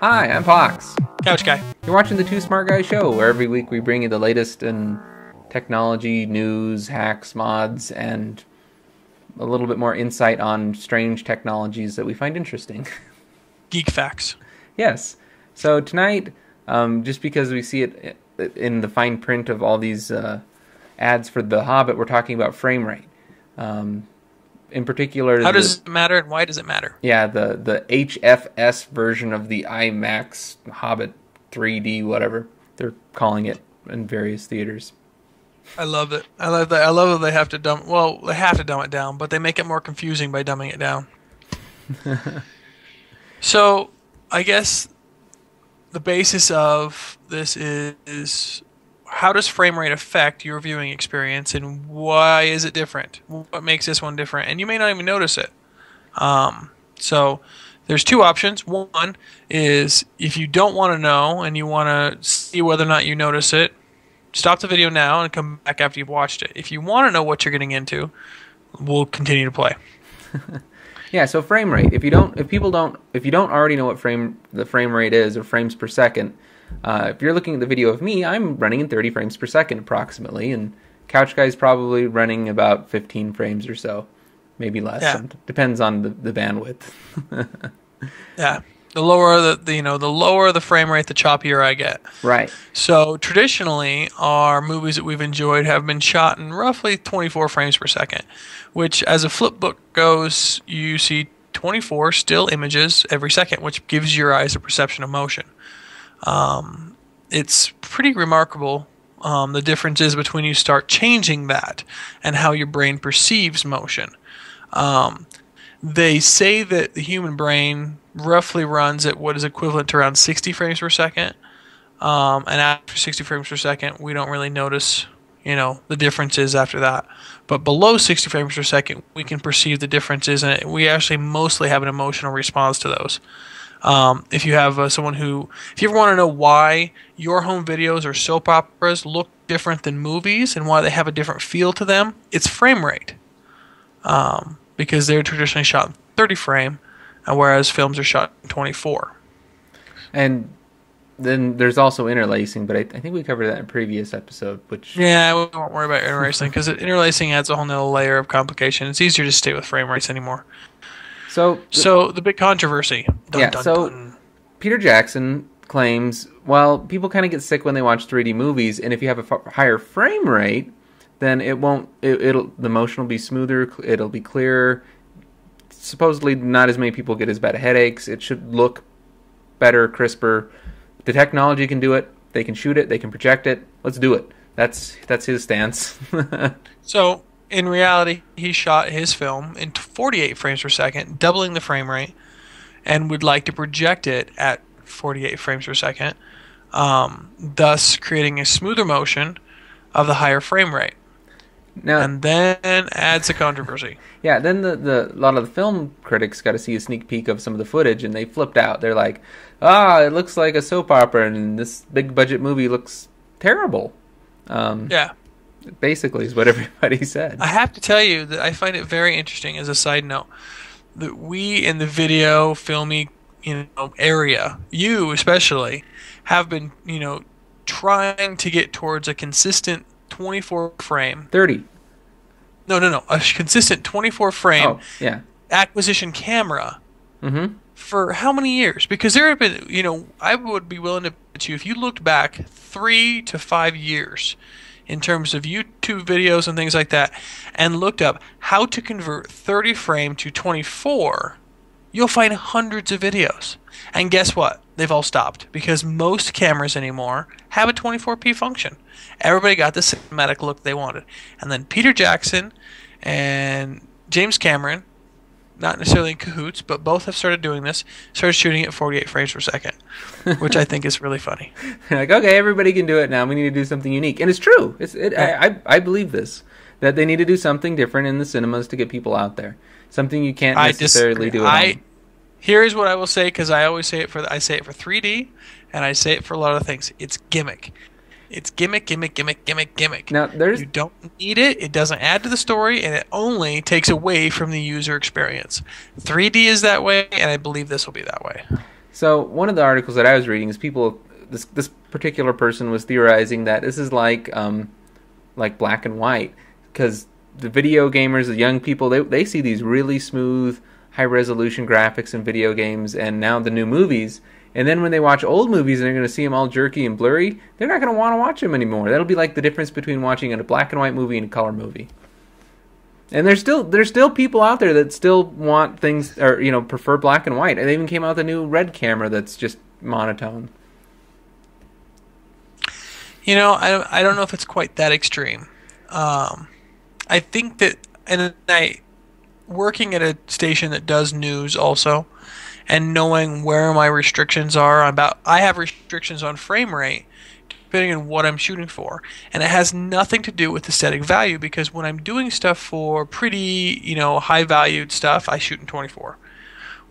Hi, I'm Pox. Couch guy. You're watching the Too Smart Guys show, where every week we bring you the latest in technology, news, hacks, mods, and a little bit more insight on strange technologies that we find interesting. Geek facts. yes. So tonight, um, just because we see it in the fine print of all these uh, ads for The Hobbit, we're talking about frame rate. Um, in particular, How the- does it matter and why does it matter? yeah, the the HFS version of the IMAX Hobbit 3D, whatever they're calling it in various theaters. I love it. I love that. I love that they have to dumb. Well, they have to dumb it down, but they make it more confusing by dumbing it down. so, I guess the basis of this is, is how does frame rate affect your viewing experience, and why is it different? What makes this one different? And you may not even notice it. Um, so, there's two options. One is if you don't want to know and you want to see whether or not you notice it, stop the video now and come back after you've watched it. If you want to know what you're getting into, we'll continue to play. Yeah, so frame rate. If you don't, if people don't, if you don't already know what frame the frame rate is or frames per second, uh, if you're looking at the video of me, I'm running in 30 frames per second approximately, and Couch Guy's probably running about 15 frames or so, maybe less. Yeah. Depends on the, the bandwidth. Yeah. The lower the, the you know the lower the frame rate, the choppier I get. right. So traditionally, our movies that we've enjoyed have been shot in roughly 24 frames per second, which, as a flip book goes, you see 24 still images every second, which gives your eyes a perception of motion. Um, it's pretty remarkable um, the differences between you start changing that and how your brain perceives motion. Um, they say that the human brain roughly runs at what is equivalent to around 60 frames per second. Um, and after 60 frames per second, we don't really notice, you know, the differences after that. But below 60 frames per second, we can perceive the differences, and we actually mostly have an emotional response to those. Um, if you have uh, someone who, if you ever want to know why your home videos or soap operas look different than movies and why they have a different feel to them, it's frame rate. Um, because they're traditionally shot in 30 frame, whereas films are shot in 24. And then there's also interlacing, but I, I think we covered that in a previous episode, which Yeah, we won't worry about interlacing because interlacing adds a whole nother layer of complication. It's easier to stay with frame rates anymore. So So the big controversy. Dun, Yeah, dun, so- dun. Peter Jackson claims, well, people kind of get sick when they watch 3D movies, and if you have a f- higher frame rate, then it won't. It, it'll the motion will be smoother. It'll be clearer. Supposedly, not as many people get as bad headaches. It should look better, crisper. The technology can do it. They can shoot it. They can project it. Let's do it. That's that's his stance. So in reality, he shot his film in 48 frames per second, doubling the frame rate, and would like to project it at 48 frames per second, um, thus creating a smoother motion of the higher frame rate. now, And then adds a controversy. Yeah, then the, the a lot of the film critics got to see a sneak peek of some of the footage, and they flipped out. They're like, "Ah, it looks like a soap opera, and this big budget movie looks terrible." Um, Yeah. Basically, is what everybody said. I have to tell you that I find it very interesting as a side note that we in the video filmy you know area, you especially, have been you know trying to get towards a consistent 24 frame. Thirty. No, no, no, a consistent 24 frame Oh, yeah. acquisition camera Mm-hmm. for how many years? Because there have been, you know, I would be willing to bet you if you looked back three to five years in terms of YouTube videos and things like that, and looked up how to convert 30 frame to 24, you'll find hundreds of videos. And guess what? They've all stopped because most cameras anymore have a 24p function. Everybody got the cinematic look they wanted. And then Peter Jackson and James Cameron not necessarily in cahoots, but both have started doing this. Started shooting at 48 frames per second, which I think is really funny. like, okay, everybody can do it now. We need to do something unique, and it's true. It's it, I, I I believe this that they need to do something different in the cinemas to get people out there. Something you can't necessarily do I home. here is what I will say because I always say it for I say it for 3D, and I say it for a lot of things. It's gimmick. It's gimmick, gimmick, gimmick, gimmick, gimmick. Now there's You don't need it. It doesn't add to the story, and it only takes away from the user experience. 3D is that way, and I believe this will be that way. So one of the articles that I was reading is people. This this particular person was theorizing that this is like um, like black and white because the video gamers, the young people, they they see these really smooth, high resolution graphics in video games, and now the new movies. And then when they watch old movies and they're going to see them all jerky and blurry, they're not going to want to watch them anymore. That'll be like the difference between watching a black and white movie and a color movie. And there's still there's still people out there that still want things or you know prefer black and white. And they even came out with a new red camera that's just monotone. You know, I I don't know if it's quite that extreme. Um, I think that, and I working at a station that does news also, and knowing where my restrictions are about, I have restrictions on frame rate depending on what I'm shooting for. And it has nothing to do with aesthetic value because when I'm doing stuff for pretty, you know, high valued stuff, I shoot in 24.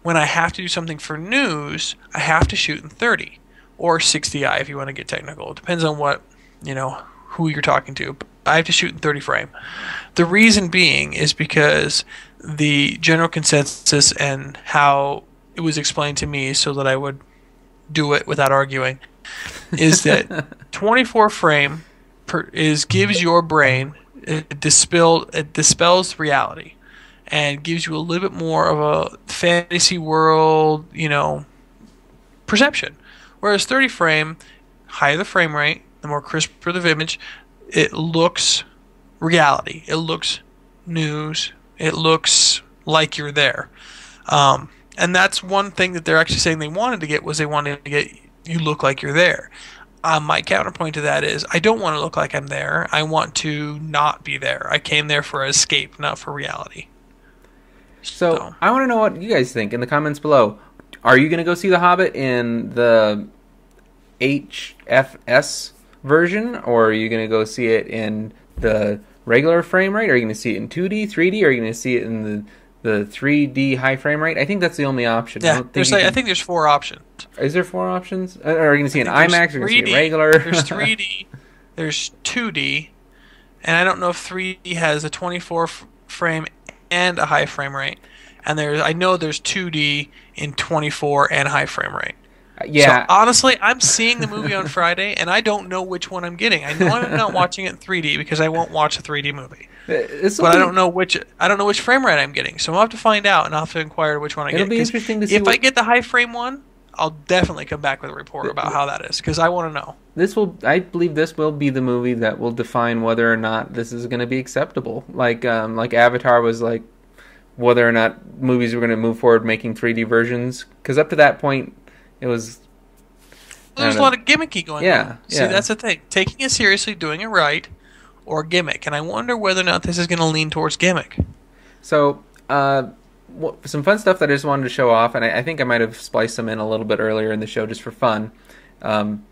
When I have to do something for news, I have to shoot in 30 or 60i if you want to get technical. It depends on what, you know, who you're talking to. I have to shoot in 30 frame. The reason being is because the general consensus and how it was explained to me so that I would do it without arguing is that 24 frame per, is gives your brain it dispel it dispels reality and gives you a little bit more of a fantasy world, you know, perception. Whereas 30 frame, higher the frame rate, the more crisper the image, it looks reality. It looks news. It looks like you're there. Um, and that's one thing that they're actually saying they wanted to get was they wanted to get you look like you're there. Um, my counterpoint to that is I don't want to look like I'm there. I want to not be there. I came there for escape, not for reality. So, so. I want to know what you guys think in the comments below. Are you going to go see The Hobbit in the HFS version, or are you going to go see it in the regular frame rate? Are you going to see it in 2D, 3D, or are you going to see it in the the 3D high frame rate? I think that's the only option. Yeah, I, there's like, can... I think there's four options. Is there four options? Uh, are you going to see an IMAX? Or are you going to see regular? there's 3D, there's 2D, and I don't know if 3D has a 24 f- frame and a high frame rate. And there's I know there's 2D in 24 and high frame rate. Yeah. So honestly, I'm seeing the movie on Friday, and I don't know which one I'm getting. I know I'm not watching it in 3D because I won't watch a 3D movie. It's but I don't know which I don't know which frame rate I'm getting, so I'll have to find out and I'll have to inquire which one I It'll get. It'll be interesting to see. If what... I get the high frame one, I'll definitely come back with a report about how that is because I want to know. This will, I believe, this will be the movie that will define whether or not this is going to be acceptable. Like, um, like Avatar was like whether or not movies were going to move forward making 3D versions because up to that point it was there's a lot of gimmicky going on. yeah, on. See, that's the thing. Taking it seriously, doing it right, or gimmick. And I wonder whether or not this is going to lean towards gimmick. So, uh, some fun stuff that I just wanted to show off, and I, I, think I might have spliced them in a little bit earlier in the show just for fun. Um,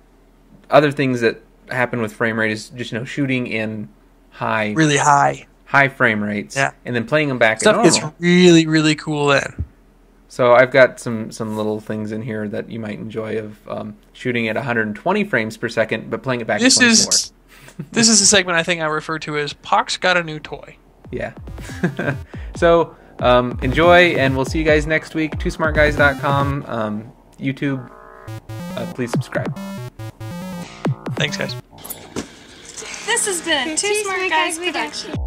other things that happen with frame rate is just you know shooting in high, really high, high frame rates, yeah. and then playing them back. Stuff gets really, really cool then. So I've got some some little things in here that you might enjoy of um, shooting at 120 frames per second, but playing it back. This is this is a segment I think I refer to as Pox got a new toy. Yeah. so um, enjoy, and we'll see you guys next week. TooSmartGuys.com, um, YouTube. Uh, please subscribe. Thanks, guys. This has been a Too Smart Guys production.